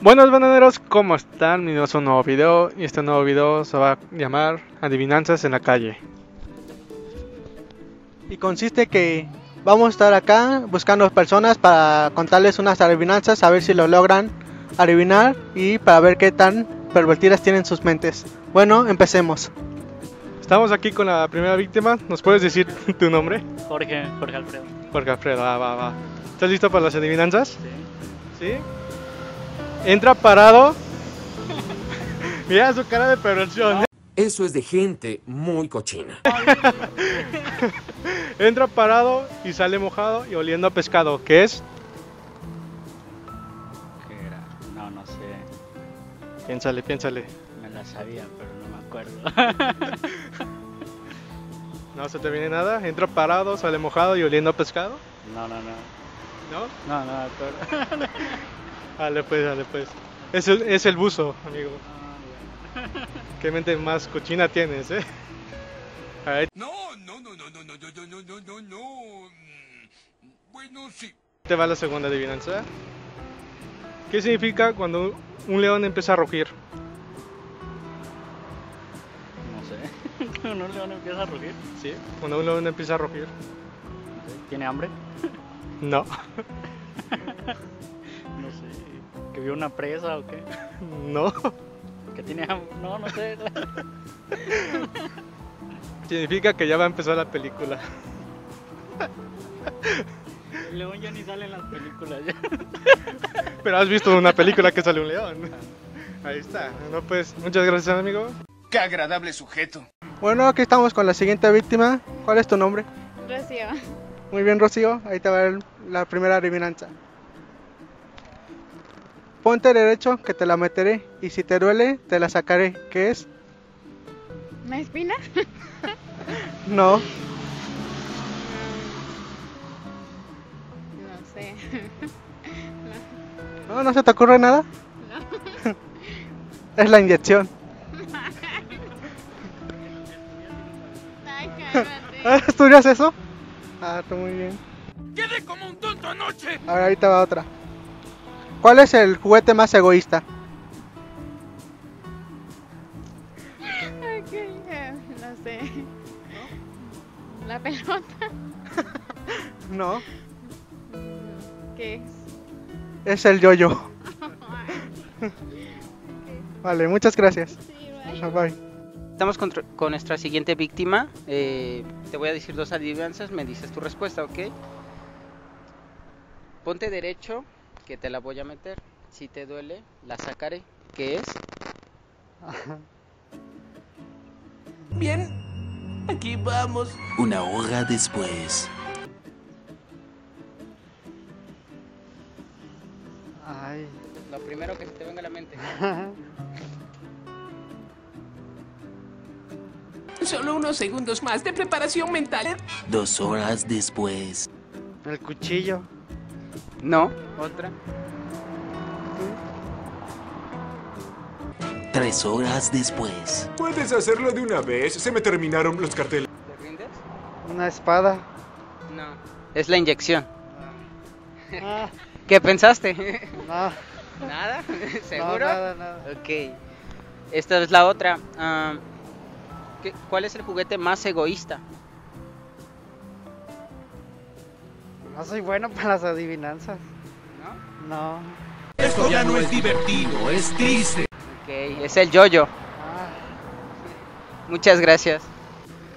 Buenos bananeros, ¿cómo están? Bienvenidos a un nuevo video y este nuevo video se va a llamar Adivinanzas en la calle. Y consiste que vamos a estar acá buscando personas para contarles unas adivinanzas, a ver si lo logran adivinar y para ver qué tan pervertidas tienen sus mentes. Bueno, empecemos. Estamos aquí con la primera víctima, ¿nos puedes decir tu nombre? Jorge, Jorge Alfredo. Jorge Alfredo, va, va, va. ¿Estás listo para las adivinanzas? Sí. ¿Sí? Entra parado. Mira su cara de perversión. ¿eh? Eso es de gente muy cochina. Entra parado y sale mojado y oliendo a pescado. ¿Qué es? ¿Qué era? No, no sé. Piénsale, piénsale. Me la sabía, pero acuerdo. No se te viene nada. Entra parado, sale mojado y oliendo a pescado. No, no, no. ¿No? No, no acuerdo. Dale pues, dale pues. Es el, es el buzo, amigo. Qué mente más cochina tienes, eh. A ver, No, no, no, no, no, no, no, no, no, no, no, no. Mm, Bueno, sí. te va la segunda adivinanza. ¿Qué significa cuando un león empieza a rugir? Un león empieza a rugir. ¿Sí? Cuando un león empieza a rugir. ¿Tiene hambre? No, No sé. ¿Que vio una presa o qué? no. ¿Que tiene hambre? No, no sé. Significa que ya va a empezar la película. El león ya ni sale en las películas. Ya. Pero has visto una película que sale un león. Ahí está. No pues, muchas gracias, amigo. Qué agradable sujeto. Bueno, aquí estamos con la siguiente víctima. ¿Cuál es tu nombre? Rocío. Muy bien, Rocío. Ahí te va el- la primera adivinanza. Ponte derecho que te la meteré y si te duele te la sacaré. ¿Qué es? ¿Una espina? No. No sé. No, no se te ocurre nada. es la inyección. cálmate. ¿Estudias eso? Ah, está muy bien. Quedé como un tonto anoche. Ahora ahí te va otra. ¿Cuál es el juguete más egoísta? Ok, eh, no sé. ¿La pelota? No. ¿Qué es? Es el yoyo. Vale, muchas gracias. Sí, bye. Bye. Estamos con, con nuestra siguiente víctima. Eh, te voy a decir dos adivinanzas, me dices tu respuesta, ¿ok? Ponte derecho, que te la voy a meter. Si te duele, la sacaré. ¿Qué es? Bien, aquí vamos. Una hora después. Ay. Lo primero que se te venga a la mente. Solo unos segundos más de preparación mental. Dos horas después. El cuchillo. No, otra. Tres horas después. Puedes hacerlo de una vez, se me terminaron los carteles. ¿Te rindes? Una espada. No. Es la inyección. Ah, ¿Qué pensaste? no, ¿Nada? no, ¿Seguro? nada, nada. Ok. Esta es la otra. Ah, ¿qué- ¿Cuál es el juguete más egoísta? No soy bueno para las adivinanzas. ¿No? No. Esto ya no es divertido, es triste. Ok, es el yoyo. Ah. Muchas gracias.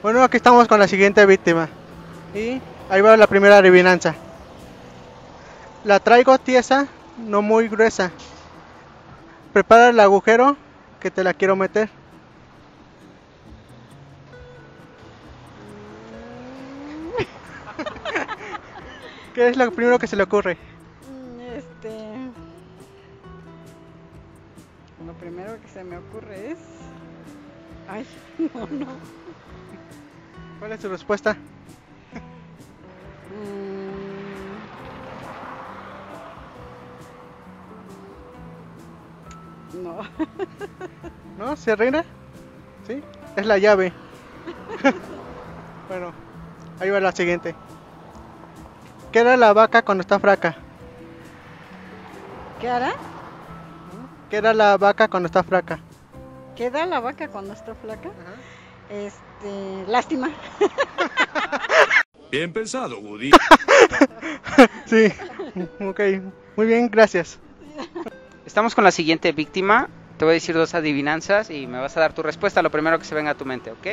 Bueno, aquí estamos con la siguiente víctima. Y ahí va la primera adivinanza. La traigo tiesa, no muy gruesa. Prepara el agujero que te la quiero meter. ¿Qué es lo primero que se le ocurre? Mm, Este. Lo primero que se me ocurre es. Ay, no, no. ¿Cuál es tu respuesta? Mm. No. ¿No? ¿Se reina? ¿Sí? Es la llave. bueno, ahí va la siguiente. ¿Qué era la vaca cuando está flaca? ¿Qué hará? ¿Qué era la vaca cuando está flaca? ¿Qué da la vaca cuando está flaca? Este, lástima. Bien pensado, Woody. Sí. Ok. Muy bien, gracias. Estamos con la siguiente víctima. Te voy a decir dos adivinanzas y me vas a dar tu respuesta, lo primero que se venga a tu mente, ¿ok?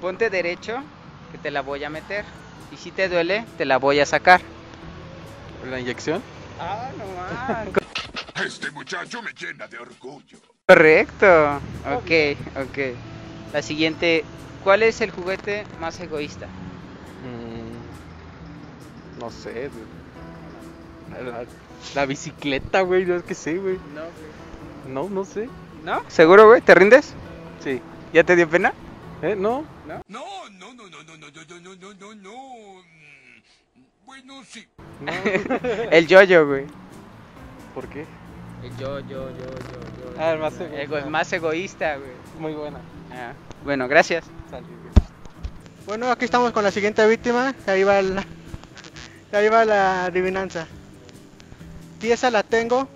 Ponte derecho, que te la voy a meter. Y si te duele, te la voy a sacar. ¿La inyección? Ah, no más. Este muchacho me llena de orgullo. Correcto. Ok, ok. La siguiente, ¿cuál es el juguete más egoísta? Mm, no sé. güey. La, la bicicleta, güey. No es que sé, güey. No, No, no sé. ¿No? ¿Seguro, güey? ¿Te rindes? Sí. ¿Ya te dio pena? ¿Eh? No. No, no, no, no, no, no, no, no, no, no, no, no. Mm, Bueno, sí. No. El yo-yo, güey. ¿Por qué? El yo, yo, yo, yo, yo. Ah, el más Ego- egoísta. el más egoísta, güey. Muy buena. Ah, Bueno, gracias. Bueno, aquí estamos con la siguiente víctima. Ahí va la, ahí va la adivinanza. Pieza la tengo,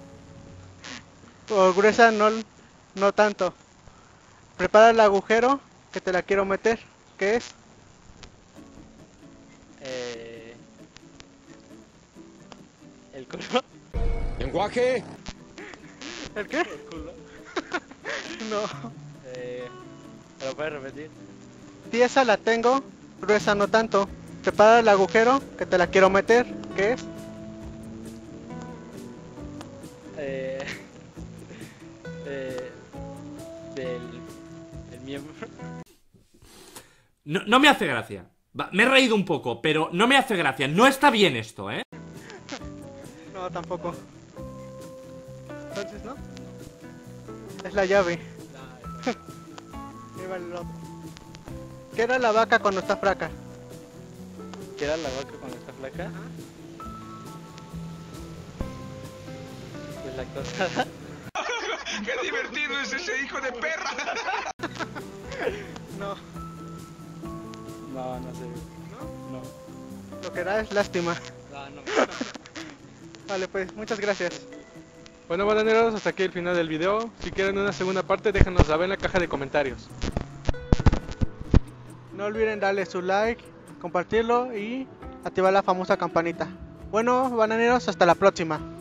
o gruesa no, no tanto. Prepara el agujero que te la quiero meter. ¿Qué es? Eh, el culo. Lenguaje. ¿El qué? no. Eh, ¿Me lo puedes repetir? Pieza la tengo, gruesa no tanto. Prepara el agujero que te la quiero meter. ¿Qué es? Eh, eh, del, del miembro. No, no me hace gracia. Va, me he reído un poco, pero no me hace gracia. No está bien esto, ¿eh? No, tampoco. Entonces, ¿no? Es la llave. Ahí va el otro. ¿Qué era la vaca cuando está fraca? ¿Qué era la vaca cuando está flaca? Pues la cosa. ¡Qué divertido es ese hijo de perra! No, No, lo que da es lástima. No, no. Vale, pues, muchas gracias. Bueno, bananeros, hasta aquí el final del video. Si quieren una segunda parte, déjanos saber en la caja de comentarios. No olviden darle su like, compartirlo y activar la famosa campanita. Bueno, bananeros, hasta la próxima.